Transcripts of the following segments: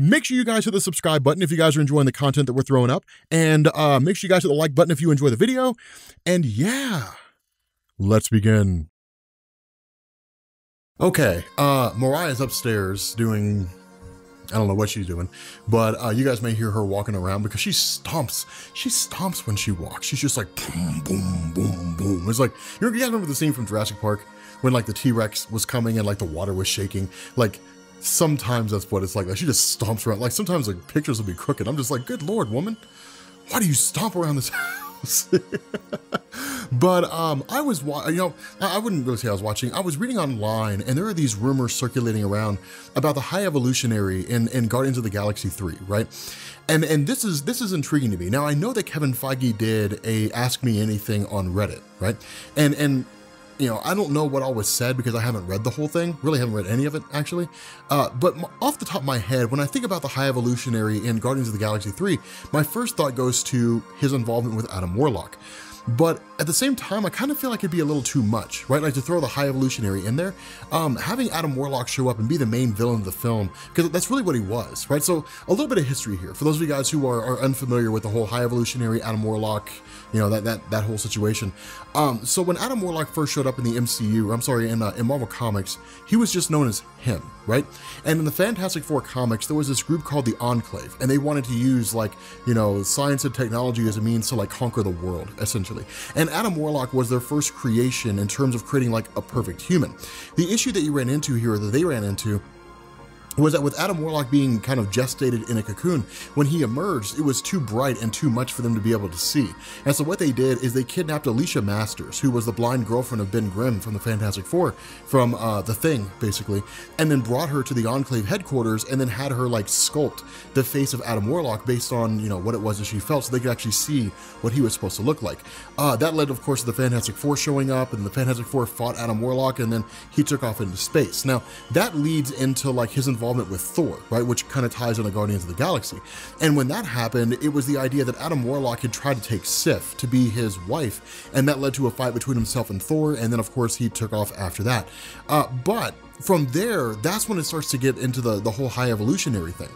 Make sure you guys hit the subscribe button if you guys are enjoying the content that we're throwing up. And uh, make sure you guys hit the like button if you enjoy the video. And yeah, let's begin. Okay, uh, Mariah's upstairs doing I don't know what she's doing, but uh, you guys may hear her walking around because she stomps. She stomps when she walks. She's just like boom, boom, boom, boom. It's like you guys remember the scene from Jurassic Park when like the T Rex was coming and like the water was shaking. Like sometimes that's what it's like. She just stomps around. Like sometimes like pictures will be crooked. I'm just like, good lord, woman, why do you stomp around this house? but um, I was, you know, I wouldn't really say I was watching. I was reading online, and there are these rumors circulating around about the High Evolutionary in, in Guardians of the Galaxy 3, right? And and this is this is intriguing to me. Now I know that Kevin Feige did a Ask Me Anything on Reddit, right? And and you know, I don't know what all was said because I haven't read the whole thing. Really haven't read any of it, actually. Uh, but off the top of my head, when I think about the High Evolutionary in Guardians of the Galaxy 3, my first thought goes to his involvement with Adam Warlock. But at the same time, I kind of feel like it'd be a little too much, right? Like to throw the High Evolutionary in there, um, having Adam Warlock show up and be the main villain of the film, because that's really what he was, right? So a little bit of history here. For those of you guys who are, are unfamiliar with the whole High Evolutionary, Adam Warlock, you know, that that that whole situation. Um, so when Adam Warlock first showed up in the MCU, I'm sorry, in, uh, in Marvel Comics, he was just known as him, right? And in the Fantastic Four comics, there was this group called the Enclave, and they wanted to use like, you know, science and technology as a means to like conquer the world, essentially. And Adam Warlock was their first creation in terms of creating like a perfect human. The issue that you ran into here, or that they ran into, was that with Adam Warlock being kind of gestated in a cocoon, when he emerged, it was too bright and too much for them to be able to see. And so what they did is they kidnapped Alicia Masters, who was the blind girlfriend of Ben Grimm from the Fantastic Four, from uh, The Thing, basically, and then brought her to the Enclave headquarters and then had her like sculpt the face of Adam Warlock based on, you know, what it was that she felt so they could actually see what he was supposed to look like. Uh, that led, of course, to the Fantastic Four showing up and the Fantastic Four fought Adam Warlock and then he took off into space. Now, that leads into like his involvement involvement with Thor, right, which kind of ties into Guardians of the Galaxy. And when that happened, it was the idea that Adam Warlock had tried to take Sif to be his wife, and that led to a fight between himself and Thor, and then of course he took off after that. Uh, but from there, that's when it starts to get into the, the whole high evolutionary thing.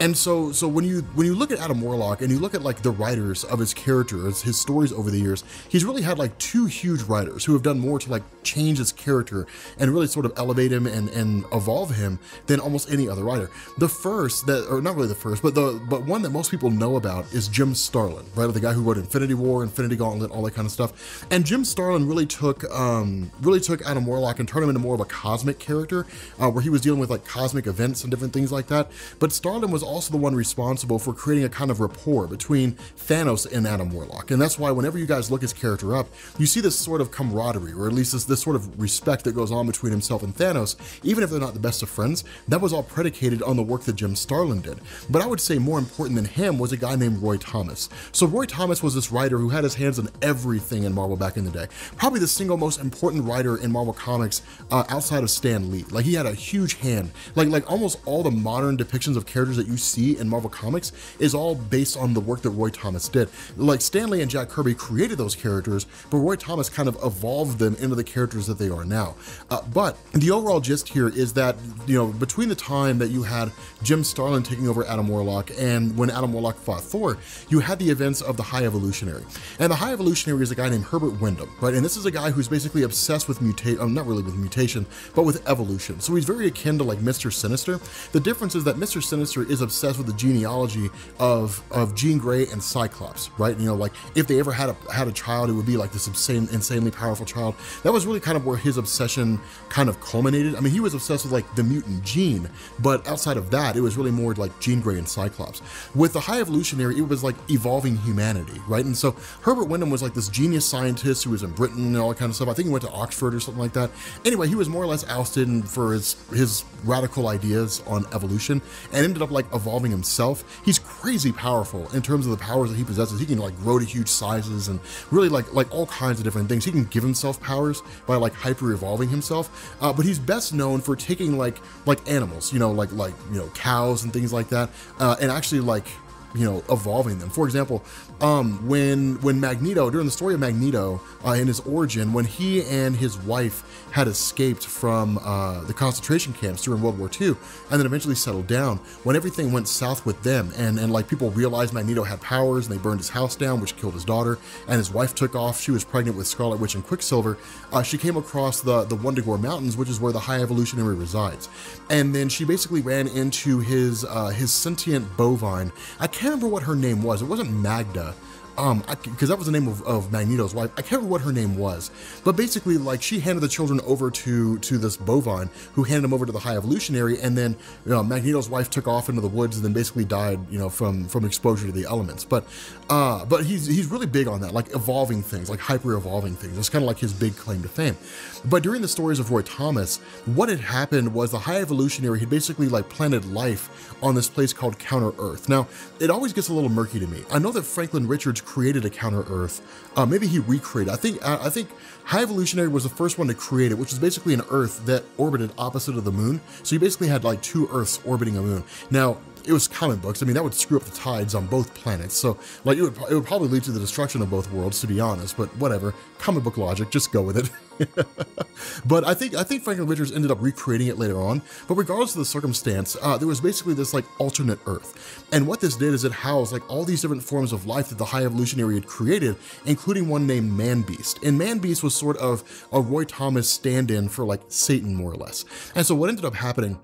And so, so when you when you look at Adam Warlock and you look at like the writers of his characters, his stories over the years, he's really had like two huge writers who have done more to like change his character and really sort of elevate him and and evolve him than almost any other writer. The first that, or not really the first, but the but one that most people know about is Jim Starlin, right? The guy who wrote Infinity War, Infinity Gauntlet, all that kind of stuff. And Jim Starlin really took um really took Adam Warlock and turned him into more of a cosmic character, uh, where he was dealing with like cosmic events and different things like that. But Starlin was also the one responsible for creating a kind of rapport between Thanos and Adam Warlock. And that's why whenever you guys look his character up, you see this sort of camaraderie, or at least this, this sort of respect that goes on between himself and Thanos, even if they're not the best of friends, that was all predicated on the work that Jim Starlin did. But I would say more important than him was a guy named Roy Thomas. So Roy Thomas was this writer who had his hands on everything in Marvel back in the day. Probably the single most important writer in Marvel Comics uh, outside of Stan Lee. Like he had a huge hand. Like like almost all the modern depictions of characters that you see in Marvel Comics is all based on the work that Roy Thomas did. Like Stan Lee and Jack Kirby created those characters, but Roy Thomas kind of evolved them into the characters that they are now. Uh, but the overall gist here is that, you know, between the time that you had Jim Starlin taking over Adam Warlock and when Adam Warlock fought Thor, you had the events of the High Evolutionary. And the High Evolutionary is a guy named Herbert Wyndham, right? And this is a guy who's basically obsessed with mutation, um, not really with mutation, but with evolution. So he's very akin to like Mr. Sinister. The difference is that Mr. Sinister is obsessed with the genealogy of of Jean Grey and Cyclops, right? You know, like if they ever had a had a child, it would be like this insane, insanely powerful child. That was really kind of where his obsession kind of culminated. I mean, he was obsessed with like the mutant gene, but outside of that, it was really more like Jean Grey and Cyclops. With the High Evolutionary, it was like evolving humanity, right? And so Herbert Wyndham was like this genius scientist who was in Britain and all that kind of stuff. I think he went to Oxford or something like that. Anyway, he was more or less ousted for his his radical ideas on evolution and ended up like evolving himself. He's crazy powerful in terms of the powers that he possesses. He can like grow to huge sizes and really like like all kinds of different things. He can give himself powers by like hyper evolving himself. Uh, but he's best known for taking like like animals, you know, like like you know cows and things like that, uh, and actually like you know, evolving them. For example, um, when when Magneto, during the story of Magneto uh, in his origin, when he and his wife had escaped from uh, the concentration camps during World War II, and then eventually settled down, when everything went south with them, and, and like people realized Magneto had powers, and they burned his house down, which killed his daughter, and his wife took off, she was pregnant with Scarlet Witch and Quicksilver, uh, she came across the, the Wundagore Mountains, which is where the High Evolutionary resides. And then she basically ran into his, uh, his sentient bovine. I can't remember what her name was. It wasn't Magda um, because that was the name of, of, Magneto's wife. I can't remember what her name was, but basically, like she handed the children over to to this bovine, who handed them over to the High Evolutionary, and then you know, Magneto's wife took off into the woods and then basically died, you know, from from exposure to the elements. But uh, but he's he's really big on that, like evolving things, like hyper evolving things. It's kind of like his big claim to fame. But during the stories of Roy Thomas, what had happened was the High Evolutionary had basically like planted life on this place called Counter Earth. Now, it always gets a little murky to me. I know that Franklin Richards created a Counter Earth. Uh, maybe he recreated. I think I, I think High Evolutionary was the first one to create it, which is basically an Earth that orbited opposite of the moon. So you basically had like two Earths orbiting a moon. Now, it was comic books. I mean, that would screw up the tides on both planets. So, like, it would, it would probably lead to the destruction of both worlds, to be honest. But whatever, comic book logic, just go with it. but I think I think Franklin Richards ended up recreating it later on. But regardless of the circumstance, uh, there was basically this like alternate Earth, and what this did is it housed like all these different forms of life that the High Evolutionary had created, including one named Man Beast. And Man Beast was sort of a Roy Thomas stand-in for like Satan, more or less. And so what ended up happening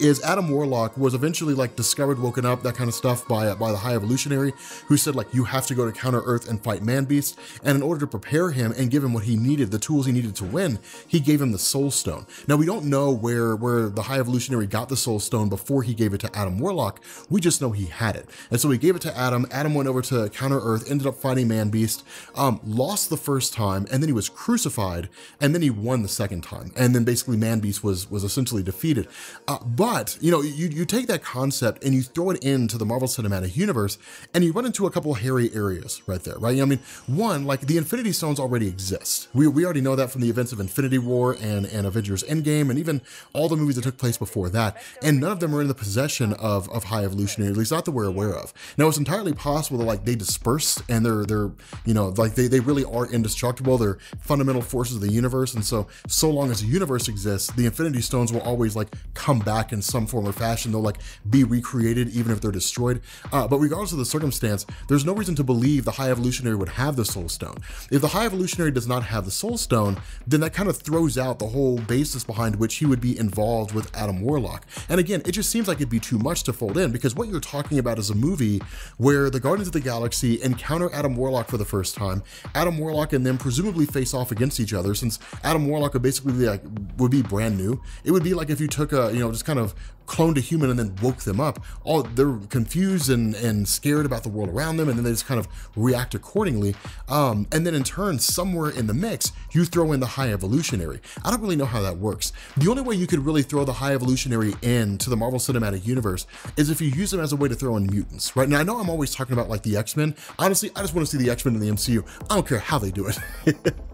is Adam Warlock was eventually like discovered, woken up, that kind of stuff by by the High Evolutionary, who said like you have to go to Counter Earth and fight Man Beast. And in order to prepare him and give him what he needed, the tools he needed to win, he gave him the Soul Stone. Now we don't know where where the High Evolutionary got the Soul Stone before he gave it to Adam Warlock. We just know he had it, and so he gave it to Adam. Adam went over to Counter Earth, ended up fighting Man Beast, um, lost the first time, and then he was crucified, and then he won the second time, and then basically Man Beast was was essentially defeated. Uh, but, you know, you, you take that concept and you throw it into the Marvel Cinematic Universe and you run into a couple hairy areas right there, right? I mean, one, like the Infinity Stones already exist. We, we already know that from the events of Infinity War and, and Avengers Endgame and even all the movies that took place before that. And none of them are in the possession of, of High Evolutionary, at least not that we're aware of. Now, it's entirely possible that like they disperse and they're, they're you know, like they, they really are indestructible. They're fundamental forces of the universe. And so, so long as the universe exists, the Infinity Stones will always like come back in some form or fashion. They'll like be recreated even if they're destroyed. Uh, but regardless of the circumstance, there's no reason to believe the High Evolutionary would have the Soul Stone. If the High Evolutionary does not have the Soul Stone, then that kind of throws out the whole basis behind which he would be involved with Adam Warlock. And again, it just seems like it'd be too much to fold in because what you're talking about is a movie where the Guardians of the Galaxy encounter Adam Warlock for the first time. Adam Warlock and them presumably face off against each other since Adam Warlock would basically be like would be brand new. It would be like if you took a you know just kind of of cloned a human and then woke them up, all they're confused and, and scared about the world around them, and then they just kind of react accordingly. Um, and then in turn, somewhere in the mix, you throw in the high evolutionary. I don't really know how that works. The only way you could really throw the high evolutionary in to the Marvel Cinematic Universe is if you use them as a way to throw in mutants, right? Now I know I'm always talking about like the X-Men. Honestly, I just want to see the X-Men in the MCU. I don't care how they do it.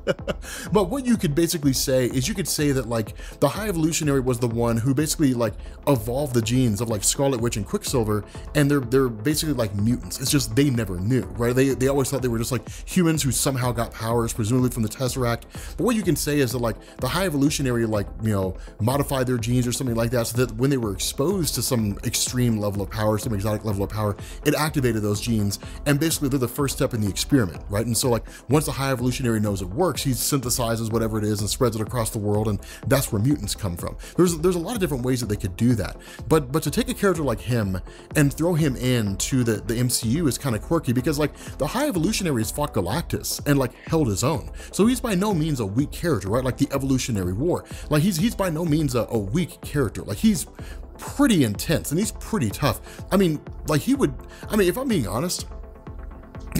but what you could basically say is you could say that like the high evolutionary was the one who basically like evolved the genes of like Scarlet Witch and Quicksilver and they're they're basically like mutants. It's just they never knew, right? They they always thought they were just like humans who somehow got powers, presumably from the Tesseract. But what you can say is that like the high evolutionary like, you know, modified their genes or something like that so that when they were exposed to some extreme level of power, some exotic level of power, it activated those genes and basically they're the first step in the experiment, right? And so like once the high evolutionary knows it works, he synthesizes whatever it is and spreads it across the world and that's where mutants come from. There's there's a lot of different ways that they could do that. But but to take a character like him and throw him into the, the MCU is kind of quirky because like the High Evolutionaries fought Galactus and like held his own. So he's by no means a weak character, right? Like the Evolutionary War. Like he's he's by no means a, a weak character. Like he's pretty intense and he's pretty tough. I mean, like he would, I mean, if I'm being honest,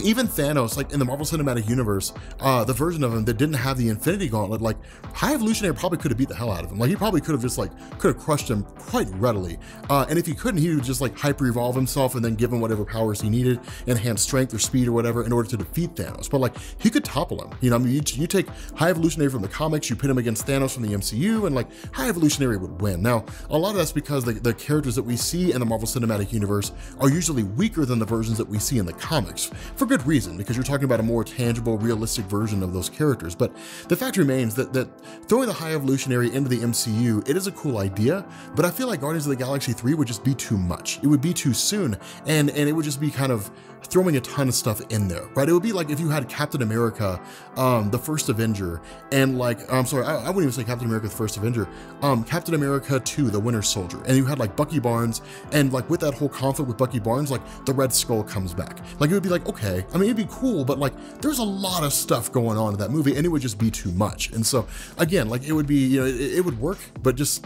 even Thanos, like in the Marvel Cinematic Universe, uh, the version of him that didn't have the Infinity Gauntlet, like High Evolutionary probably could have beat the hell out of him. Like he probably could have just like could have crushed him quite readily. Uh, and if he couldn't, he would just like hyper evolve himself and then give him whatever powers he needed, enhance strength or speed or whatever in order to defeat Thanos. But like he could topple him. You know, I mean, you, you take High Evolutionary from the comics, you pit him against Thanos from the MCU, and like High Evolutionary would win. Now, a lot of that's because the, the characters that we see in the Marvel Cinematic Universe are usually weaker than the versions that we see in the comics, for good reason, because you're talking about a more tangible, realistic version of those characters. But the fact remains that, that throwing the High Evolutionary into the MCU, it is a cool idea, but I feel like Guardians of the Galaxy 3 would just be too much. It would be too soon, and, and it would just be kind of throwing a ton of stuff in there, right? It would be like if you had Captain America, um, the first Avenger, and like, I'm sorry, I, I, wouldn't even say Captain America, the first Avenger, um, Captain America 2, the Winter Soldier, and you had like Bucky Barnes, and like with that whole conflict with Bucky Barnes, like the Red Skull comes back. Like it would be like, okay, I mean, it'd be cool, but like there's a lot of stuff going on in that movie, and it would just be too much. And so again, like it would be, you know, it, it would work, but just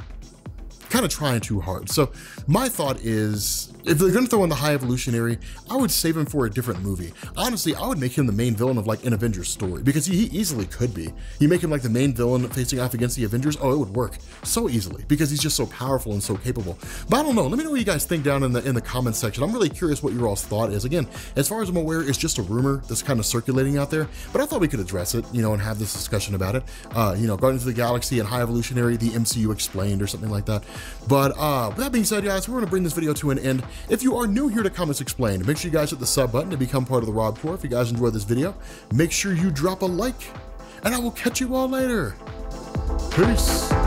kind of trying too hard. So my thought is if they're gonna throw in the High Evolutionary, I would save him for a different movie. Honestly, I would make him the main villain of like an Avengers story because he, easily could be. You make him like the main villain facing off against the Avengers, oh, it would work so easily because he's just so powerful and so capable. But I don't know, let me know what you guys think down in the in the comments section. I'm really curious what your all's thought is. Again, as far as I'm aware, it's just a rumor that's kind of circulating out there, but I thought we could address it, you know, and have this discussion about it. Uh, you know, Guardians of the Galaxy and High Evolutionary, the MCU explained or something like that. But uh, with that being said, guys, we're gonna bring this video to an end. If you are new here to Comics Explained. Make sure you guys hit the sub button to become part of the Rob Corps. If you guys enjoyed this video, make sure you drop a like, and I will catch you all later. Peace.